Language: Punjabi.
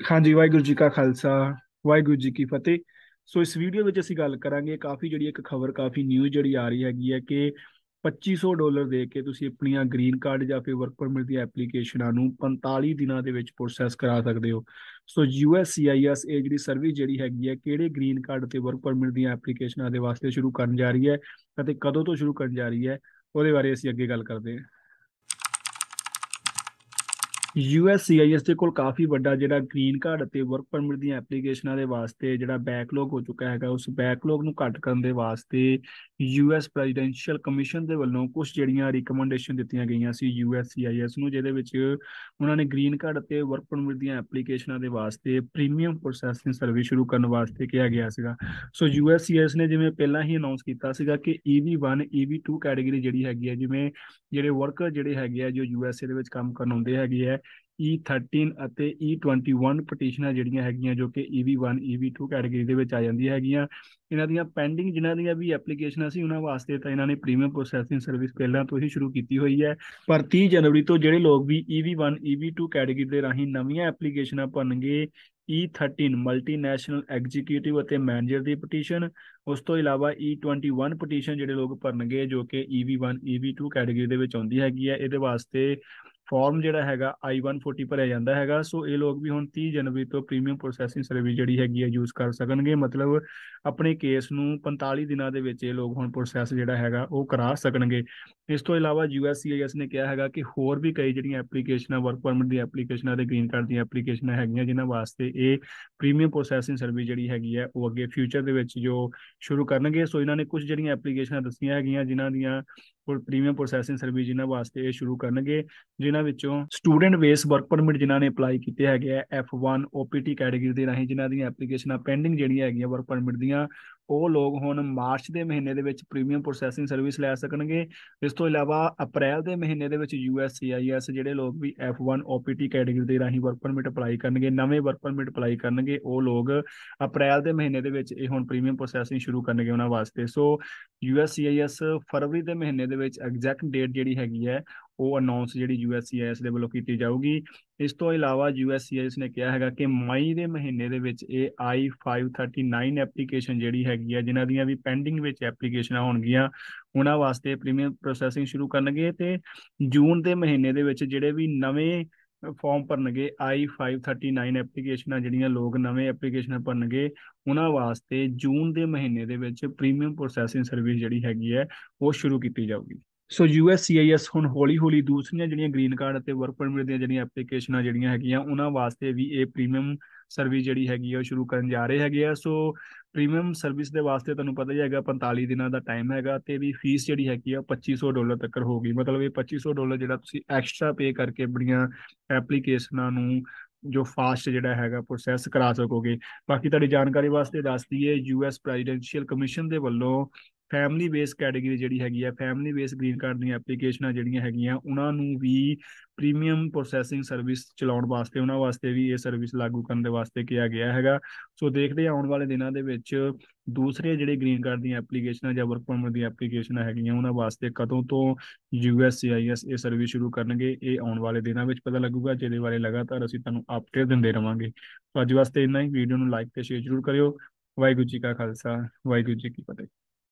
ਹਾਂਜੀ, ਵਾਹਿਗੁਰੂ ਜੀ ਕਾ ਖਾਲਸਾ, ਵਾਹਿਗੁਰੂ ਜੀ ਕੀ ਫਤਿਹ। ਸੋ ਇਸ ਵੀਡੀਓ ਵਿੱਚ ਅਸੀਂ ਗੱਲ ਕਰਾਂਗੇ ਕਾਫੀ ਜਿਹੜੀ ਇੱਕ ਖਬਰ, ਕਾਫੀ ਨਿਊਜ਼ ਜਿਹੜੀ ਆ ਰਹੀ ਹੈਗੀ ਹੈ ਕਿ 2500 ਡਾਲਰ ਦੇ ਕੇ ਤੁਸੀਂ ਆਪਣੀਆਂ ਗ੍ਰੀਨ ਕਾਰਡ ਜਾਂ ਫਿਰ ਵਰਕ ਪਰਮਿਟ ਦੀ ਐਪਲੀਕੇਸ਼ਨਾਂ ਨੂੰ 45 ਦਿਨਾਂ ਦੇ ਵਿੱਚ ਪ੍ਰੋਸੈਸ ਕਰਾ ਸਕਦੇ ਹੋ। ਸੋ ਯੂਐਸਸੀਆਈਐਸ ਇਹ ਜਿਹੜੀ ਸਰਵਿਸ ਜਿਹੜੀ ਹੈਗੀ ਹੈ, ਕਿਹੜੇ ਗ੍ਰੀਨ ਕਾਰਡ ਤੇ ਵਰਕ ਪਰਮਿਟ ਦੀਆਂ ਐਪਲੀਕੇਸ਼ਨਾਂ ਦੇ ਵਾਸਤੇ ਸ਼ੁਰੂ ਕਰਨ ਜਾ ਰਹੀ ਹੈ ਅਤੇ ਕਦੋਂ ਤੋਂ ਸ਼ੁਰੂ ਕਰਨ ਜਾ ਰਹੀ ਹੈ, ਉਹਦੇ ਬਾਰੇ ਅਸੀਂ ਅੱਗੇ ਗੱਲ ਕਰਦੇ ਹਾਂ। ਯੂਐਸਸੀਆਈਐਸ ਦੇ ਕੋਲ ਕਾਫੀ ਵੱਡਾ ਜਿਹੜਾ ਗ੍ਰੀਨ ਕਾਰਡ ਅਤੇ ਵਰਕ ਪਰਮਿਟ ਦੀਆਂ ਐਪਲੀਕੇਸ਼ਨਾਂ ਦੇ ਵਾਸਤੇ ਜਿਹੜਾ ਬੈਕਲੌਗ ਹੋ ਚੁੱਕਾ ਹੈਗਾ, ਉਸ ਬੈਕਲੌਗ ਨੂੰ ਘੱਟ ਕਰਨ ਦੇ ਵਾਸਤੇ ਯੂਐਸ ਪ੍ਰੈਜ਼ੀਡੈਂਸ਼ੀਅਲ ਕਮਿਸ਼ਨ ਦੇ ਵੱਲੋਂ ਕੁਝ ਜਿਹੜੀਆਂ ਰਿਕਮੈਂਡੇਸ਼ਨ ਦਿੱਤੀਆਂ ਗਈਆਂ ਸੀ ਯੂਐਸਸੀਆਈਐਸ ਨੂੰ, ਜਿਹਦੇ ਵਿੱਚ ਉਹਨਾਂ ਨੇ ਗ੍ਰੀਨ ਕਾਰਡ ਅਤੇ ਵਰਕ ਪਰਮਿਟ ਦੀਆਂ ਐਪਲੀਕੇਸ਼ਨਾਂ ਦੇ ਵਾਸਤੇ ਪ੍ਰੀਮੀਅਮ ਪ੍ਰੋਸੈਸਿੰਗ ਸਰਵਿਸ ਸ਼ੁਰੂ ਕਰਨ ਵਾਸਤੇ ਕਿਹਾ ਗਿਆ ਸੀਗਾ। ਸੋ ਯੂਐਸਸੀਆਈਐਸ ਨੇ ਜਿਵੇਂ ਪਹਿਲਾਂ ਹੀ ਅਨਾਉਂਸ ਕੀਤਾ ਸੀਗਾ ਕਿ EV1 EV2 ਕੈਟਾਗਰੀ ਜਿਹੜੀ ਹੈਗੀ ਹੈ ਜਿਵੇਂ ਜਿਹੜੇ ਵਰਕਰ ਜਿਹੜੇ ਹੈਗੇ ਆ, ਜੋ ਯੂਐਸਏ ਦੇ ਵਿੱਚ ਕੰਮ ਕਰਨ ਆਉਂਦੇ ਹੈਗੇ ਆ E13 ਅਤੇ E21 ਪਟੀਸ਼ਨਾਂ ਜਿਹੜੀਆਂ ਹੈਗੀਆਂ, ਜੋ ਕਿ EV1 EV2 ਕੈਟਾਗਰੀ ਦੇ ਵਿੱਚ ਆ ਜਾਂਦੀਆਂ ਹੈਗੀਆਂ। ਇਹਨਾਂ ਦੀਆਂ ਪੈਂਡਿੰਗ ਜਿਨ੍ਹਾਂ ਦੀਆਂ ਵੀ ਐਪਲੀਕੇਸ਼ਨਾਂ ਸੀ ਉਹਨਾਂ ਵਾਸਤੇ ਤਾਂ ਇਹਨਾਂ ਨੇ ਪ੍ਰੀਮੀਅਮ ਪ੍ਰੋਸੈਸਿੰਗ ਸਰਵਿਸ ਪਹਿਲਾਂ ਤੋਂ ਹੀ ਸ਼ੁਰੂ ਕੀਤੀ ਹੋਈ ਹੈ। ਪਰ 30 ਜਨਵਰੀ ਤੋਂ ਜਿਹੜੇ ਲੋਕ ਵੀ EV1 EV2 ਕੈਟਾਗਰੀ ਦੇ ਰਾਹੀਂ ਨਵੀਆਂ ਐਪਲੀਕੇਸ਼ਨਾਂ ਭਰਨਗੇ E13 ਮਲਟੀਨੈਸ਼ਨਲ ਐਗਜ਼ੀਕਿਊਟਿਵ ਅਤੇ ਮੈਨੇਜਰ ਦੀ ਪਟੀਸ਼ਨ ਉਸ ਤੋਂ ਇਲਾਵਾ E21 ਪਟੀਸ਼ਨ ਜਿਹੜੇ ਲੋਕ ਭਰਨਗੇ, ਜੋ ਕਿ EV1 EV2 ਕੈਟਾਗਰੀ ਦੇ ਵਿੱਚ ਆਉਂਦੀ ਹੈਗੀ ਹੈ। ਇਹਦੇ ਵਾਸਤੇ ਫਾਰਮ ਜਿਹੜਾ ਹੈਗਾ I140 ਭਰਿਆ ਜਾਂਦਾ ਹੈਗਾ, ਸੋ ਇਹ ਲੋਕ ਵੀ ਹੁਣ 30 ਜਨਵਰੀ ਤੋਂ ਪ੍ਰੀਮੀਅਮ ਪ੍ਰੋਸੈਸਿੰਗ ਸਰਵਿਸ ਜਿਹੜੀ ਹੈਗੀ ਹੈ ਯੂਜ਼ ਕਰ ਸਕਣਗੇ। ਮਤਲਬ ਆਪਣੇ ਕੇਸ ਨੂੰ 45 ਦਿਨਾਂ ਦੇ ਵਿੱਚ ਇਹ ਲੋਕ ਹੁਣ ਪ੍ਰੋਸੈਸ ਜਿਹੜਾ ਹੈਗਾ ਉਹ ਕਰਾ ਸਕਣਗੇ। ਇਸ ਤੋਂ ਇਲਾਵਾ ਯੂਐਸਸੀਆਈਐਸ ਨੇ ਕਿਹਾ ਹੈਗਾ ਕਿ ਹੋਰ ਵੀ ਕਈ ਜਿਹੜੀਆਂ ਐਪਲੀਕੇਸ਼ਨਾਂ ਵਰਕ ਪਰਮਿਟ ਦੀ ਐਪਲੀਕੇਸ਼ਨਾਂ ਤੇ ਗ੍ਰੀਨ ਕਾਰਡ ਦੀਆਂ ਐਪਲੀਕੇਸ਼ਨਾਂ ਹੈਗੀਆਂ, ਜਿਨ੍ਹਾਂ ਵਾਸਤੇ ਇਹ ਪ੍ਰੀਮੀਅਮ ਪ੍ਰੋਸੈਸਿੰਗ ਸਰਵਿਸ ਜਿਹੜੀ ਹੈਗੀ ਹੈ ਉਹ ਅੱਗੇ ਫਿਊਚਰ ਦੇ ਵਿੱਚ ਜੋ ਸ਼ੁਰੂ ਕਰਨਗੇ। ਸੋ ਇਹਨਾਂ ਨੇ ਕੁਝ ਜਿਹੜੀਆਂ ਐਪਲੀਕੇਸ਼ਨਾਂ ਦੱਸੀਆਂ ਹੈਗੀਆਂ, ਜਿਨ੍ਹਾਂ ਦੀਆਂ ਪ੍ਰੀਮੀਅਮ ਪ੍ਰੋਸੈਸਿੰਗ ਸਰਵਿਸ ਜਿਨ੍ਹਾਂ ਵਾਸਤੇ ਇਹ ਸ਼ੁਰੂ ਕਰਨਗੇ ਜਿਨ੍ਹਾਂ ਵਿੱਚੋਂ ਸਟੂਡੈਂਟ ਬੇਸ ਵਰਕ ਪਰਮਿਟ ਜਿਨ੍ਹਾਂ ਨੇ ਅਪਲਾਈ ਕੀਤੇ ਹੈਗੇ ਆ F1 OPT ਕੈਟਾਗਰੀ ਦੇ ਰਾਹੀਂ ਜਿਨ੍ਹਾਂ ਦੀਆਂ ਐਪਲੀਕੇਸ਼ਨਾਂ ਪੈਂਡਿੰਗ ਜਿਹੜੀਆਂ ਹੈਗੀਆਂ ਵਰਕ ਪਰਮਿਟ ਦੀਆਂ ਉਹ ਲੋਕ ਹੁਣ ਮਾਰਚ ਦੇ ਮਹੀਨੇ ਦੇ ਵਿੱਚ ਪ੍ਰੀਮੀਅਮ ਪ੍ਰੋਸੈਸਿੰਗ ਸਰਵਿਸ ਲੈ ਸਕਣਗੇ। ਇਸ ਤੋਂ ਇਲਾਵਾ ਅਪ੍ਰੈਲ ਦੇ ਮਹੀਨੇ ਦੇ ਵਿੱਚ USCIS ਜਿਹੜੇ ਲੋਕ ਵੀ F1 OPT ਕੈਟਾਗਰੀ ਦੇ ਰਾਹੀਂ ਵਰਕ ਪਰਮਿਟ ਅਪਲਾਈ ਕਰਨਗੇ, ਨਵੇਂ ਵਰਕ ਪਰਮਿਟ ਅਪਲਾਈ ਕਰਨਗੇ, ਉਹ ਲੋਕ ਅਪ੍ਰੈਲ ਦੇ ਮਹੀਨੇ ਦੇ ਵਿੱਚ ਇਹ ਹੁਣ ਪ੍ਰੀਮੀਅਮ ਪ੍ਰੋਸੈਸਿੰਗ ਸ਼ੁਰੂ ਕਰਨਗੇ ਉਹਨਾਂ ਵਾਸਤੇ। ਸੋ USCIS ਫਰਵਰੀ ਦੇ ਮਹੀਨੇ ਦੇ ਵਿੱਚ ਐਗਜ਼ੈਕਟ ਡੇਟ ਜਿਹੜੀ ਹੈਗੀ ਹੈ ਉਹ ਅਨਾਉਂਸ ਜਿਹੜੀ USCIS ਦੇ ਵੱਲੋਂ ਕੀਤੀ ਜਾਊਗੀ। ਇਸ ਤੋਂ ਇਲਾਵਾ USCIS ਨੇ ਕਿਹਾ ਹੈਗਾ ਕਿ ਮਈ ਦੇ ਮਹੀਨੇ ਦੇ ਵਿੱਚ ਇਹ I539 ਐਪਲੀਕੇਸ਼ਨ ਜਿਹੜੀ ਹੈਗੀ ਹੈ ਜਿਨ੍ਹਾਂ ਦੀਆਂ ਵੀ ਪੈਂਡਿੰਗ ਵਿੱਚ ਐਪਲੀਕੇਸ਼ਨਾਂ ਹੋਣਗੀਆਂ, ਉਹਨਾਂ ਵਾਸਤੇ ਪ੍ਰੀਮੀਅਮ ਪ੍ਰੋਸੈਸਿੰਗ ਸ਼ੁਰੂ ਕਰਨਗੇ ਤੇ ਜੂਨ ਦੇ ਮਹੀਨੇ ਦੇ ਵਿੱਚ ਜਿਹੜੇ ਵੀ ਨਵੇਂ ਫਾਰਮ ਭਰਨਗੇ I539 ਐਪਲੀਕੇਸ਼ਨਾਂ ਜਿਹੜੀਆਂ ਲੋਕ ਨਵੇਂ ਐਪਲੀਕੇਸ਼ਨਾਂ ਭਰਨਗੇ, ਉਹਨਾਂ ਵਾਸਤੇ ਜੂਨ ਦੇ ਮਹੀਨੇ ਦੇ ਵਿੱਚ ਪ੍ਰੀਮੀਅਮ ਪ੍ਰੋਸੈਸਿੰਗ ਸਰਵਿਸ ਜਿਹੜੀ ਹੈਗੀ ਹੈ, ਉਹ ਸ਼ੁਰੂ ਕੀਤੀ ਜਾਊਗੀ। ਸੋ ਯੂਐਸਸੀਆਈਐਸ ਹੁਣ ਹੌਲੀ-ਹੌਲੀ ਦੂਸਰੀਆਂ ਜਿਹੜੀਆਂ ਗ੍ਰੀਨ ਕਾਰਡ ਅਤੇ ਵਰਕ ਪਰਮਿਟ ਦੀਆਂ ਜਿਹੜੀਆਂ ਐਪਲੀਕੇਸ਼ਨਾਂ ਜਿਹੜੀਆਂ ਹੈਗੀਆਂ, ਉਹਨਾਂ ਵਾਸਤੇ ਵੀ ਇਹ ਪ੍ਰੀਮੀਅਮ ਸਰਵਿਸ ਜਿਹੜੀ ਹੈਗੀ ਆ ਉਹ ਸ਼ੁਰੂ ਕਰਨ ਜਾ ਰਹੇ ਹੈਗੇ ਆ। ਸੋ ਪ੍ਰੀਮੀਅਮ ਸਰਵਿਸ ਦੇ ਵਾਸਤੇ ਤੁਹਾਨੂੰ ਪਤਾ ਹੀ ਹੈਗਾ 45 ਦਿਨਾਂ ਦਾ ਟਾਈਮ ਹੈਗਾ ਤੇ ਵੀ ਫੀਸ ਜਿਹੜੀ ਹੈਗੀ ਆ 2500 ਡਾਲਰ ਤੱਕ ਹੋਗੀ ਮਤਲਬ ਇਹ 2500 ਡਾਲਰ ਜਿਹੜਾ ਤੁਸੀਂ ਐਕਸਟਰਾ ਪੇ ਕਰਕੇ ਬੜੀਆਂ ਐਪਲੀਕੇਸ਼ਨਾਂ ਨੂੰ ਜੋ ਫਾਸਟ ਜਿਹੜਾ ਹੈਗਾ ਪ੍ਰੋਸੈਸ ਕਰਾ ਸਕੋਗੇ। ਬਾਕੀ ਤੁਹਾਡੀ ਜਾਣਕਾਰੀ ਵਾਸਤੇ ਦੱਸ ਦਈਏ ਯੂਐਸ ਪ੍ਰੈਜ਼ੀਡੈਂਸ਼ੀਅਲ ਕਮਿਸ਼ਨ ਦੇ ਵੱਲੋਂ ਫੈਮਿਲੀ ਬੇਸ ਕੈਟਾਗਰੀ ਜਿਹੜੀ ਹੈਗੀ ਆ ਫੈਮਿਲੀ ਬੇਸ ਗ੍ਰੀਨ ਕਾਰਡ ਦੀਆਂ ਐਪਲੀਕੇਸ਼ਨਾਂ ਜਿਹੜੀਆਂ ਹੈਗੀਆਂ, ਉਹਨਾਂ ਨੂੰ ਵੀ ਪ੍ਰੀਮੀਅਮ ਪ੍ਰੋਸੈਸਿੰਗ ਸਰਵਿਸ ਚਲਾਉਣ ਵਾਸਤੇ, ਉਹਨਾਂ ਵਾਸਤੇ ਵੀ ਇਹ ਸਰਵਿਸ ਲਾਗੂ ਕਰਨ ਦੇ ਵਾਸਤੇ ਕਿਹਾ ਗਿਆ ਹੈਗਾ। ਸੋ ਦੇਖਦੇ ਆਉਣ ਵਾਲੇ ਦਿਨਾਂ ਦੇ ਵਿੱਚ ਦੂਸਰੇ ਜਿਹੜੇ ਗ੍ਰੀਨ ਕਾਰਡ ਦੀਆਂ ਐਪਲੀਕੇਸ਼ਨਾਂ ਜਾਂ ਵਰਕ ਪਰਮਿਟ ਦੀਆਂ ਐਪਲੀਕੇਸ਼ਨਾਂ ਹੈਗੀਆਂ, ਉਹਨਾਂ ਵਾਸਤੇ ਕਦੋਂ ਤੋਂ ਯੂਐਸਸੀਆਈਐਸ ਇਹ ਸਰਵਿਸ ਸ਼ੁਰੂ ਕਰਨਗੇ, ਇਹ ਆਉਣ ਵਾਲੇ ਦਿਨਾਂ ਵਿੱਚ ਪਤਾ ਲੱਗੂਗਾ, ਜਿਹਦੇ ਬਾਰੇ ਲਗਾਤਾਰ ਅਸੀਂ ਤੁਹਾਨੂੰ ਅਪਡੇਟ ਦਿੰਦੇ ਰਵਾਂਗੇ। ਸੋ ਅੱਜ ਵਾਸਤੇ ਇੰਨਾ ਹੀ ਵੀਡੀਓ ਨੂੰ ਲਾਈਕ ਤੇ ਸ਼ੇਅਰ ਜ਼ਰੂਰ ਕਰਿਓ। ਵਾਹਿਗੁਰੂ ਜੀ ਕਾ ਖਾਲਸਾ, ਵਾਹਿਗੁਰੂ ਜੀ ਕੀ ਫਤਿਹ।